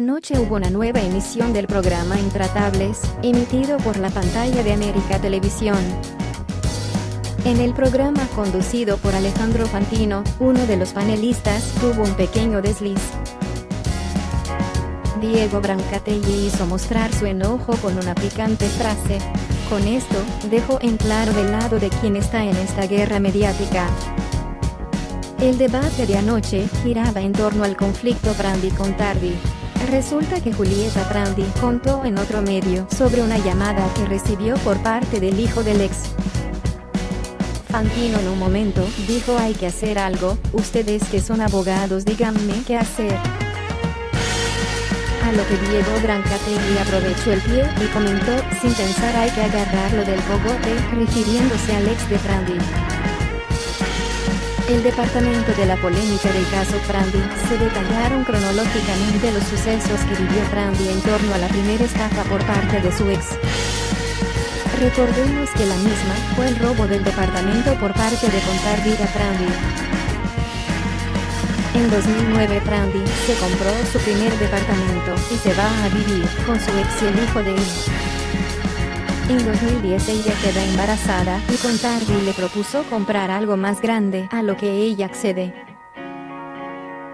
Anoche hubo una nueva emisión del programa Intratables, emitido por la pantalla de América Televisión. En el programa conducido por Alejandro Fantino, uno de los panelistas tuvo un pequeño desliz. Diego Brancatelli hizo mostrar su enojo con una picante frase. Con esto, dejó en claro el lado de quien está en esta guerra mediática. El debate de anoche giraba en torno al conflicto Brandi con Tardi. Resulta que Julieta Brandi contó en otro medio sobre una llamada que recibió por parte del hijo del ex. Fantino en un momento dijo hay que hacer algo, ustedes que son abogados díganme qué hacer. A lo que Diego Brancatelli aprovechó el pie y comentó, sin pensar hay que agarrarlo del cogote, refiriéndose al ex de Brandi. El departamento de la polémica del caso Brandi se detallaron cronológicamente los sucesos que vivió Brandi en torno a la primera estafa por parte de su ex. Recordemos que la misma fue el robo del departamento por parte de Contardi a Brandi. En 2009 Brandi se compró su primer departamento y se va a vivir con su ex y el hijo de él. En 2010 ella queda embarazada y Contardi le propuso comprar algo más grande, a lo que ella accede.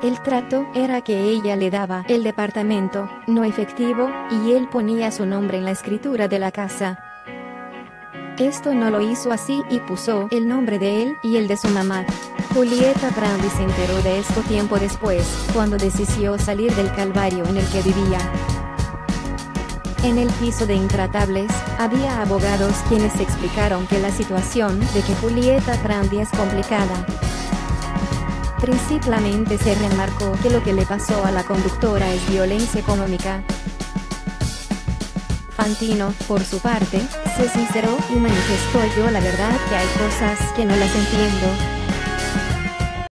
El trato era que ella le daba el departamento, no efectivo, y él ponía su nombre en la escritura de la casa. Esto no lo hizo así y puso el nombre de él y el de su mamá. Julieta Brandi se enteró de esto tiempo después, cuando decidió salir del calvario en el que vivía. En el piso de Intratables, había abogados quienes explicaron que la situación de que Julieta Brandi es complicada. Principalmente se remarcó que lo que le pasó a la conductora es violencia económica. Fantino, por su parte, se sinceró y manifestó yo la verdad que hay cosas que no las entiendo,